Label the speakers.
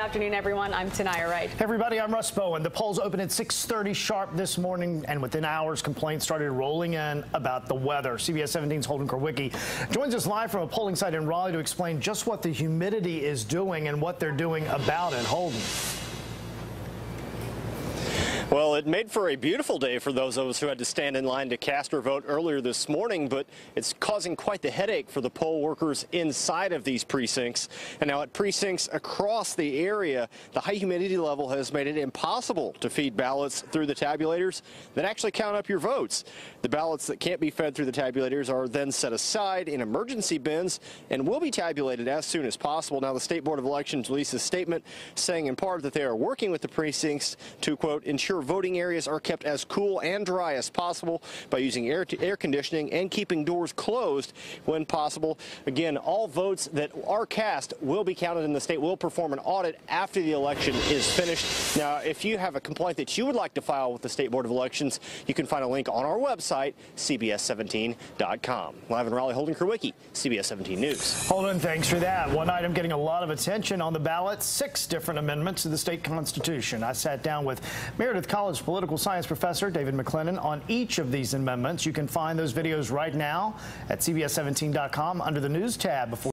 Speaker 1: afternoon, everyone. I'm Tanaya Wright.
Speaker 2: Everybody, I'm Russ Bowen. The polls opened at 6.30 sharp this morning, and within hours, complaints started rolling in about the weather. CBS 17's Holden Kurwicki joins us live from a polling site in Raleigh to explain just what the humidity is doing and what they're doing about it. Holden.
Speaker 3: Well, it made for a beautiful day for those of us who had to stand in line to cast our vote earlier this morning, but it's causing quite the headache for the poll workers inside of these precincts. And now at precincts across the area, the high humidity level has made it impossible to feed ballots through the tabulators that actually count up your votes. The ballots that can't be fed through the tabulators are then set aside in emergency bins and will be tabulated as soon as possible. Now, the State Board of Elections released a statement saying in part that they are working with the precincts to, quote, ensure voting areas are kept as cool and dry as possible by using air, air conditioning and keeping doors closed when possible. Again, all votes that are cast will be counted and the state will perform an audit after the election is finished. Now, if you have a complaint that you would like to file with the State Board of Elections, you can find a link on our website, cbs17.com. Live in Raleigh, Holden Kurwicki, CBS 17 News.
Speaker 2: Holden, thanks for that. One item getting a lot of attention on the ballot, six different amendments to the state constitution. I sat down with Meredith College political science professor David McLennan on each of these amendments. You can find those videos right now at CBS17.com under the news tab before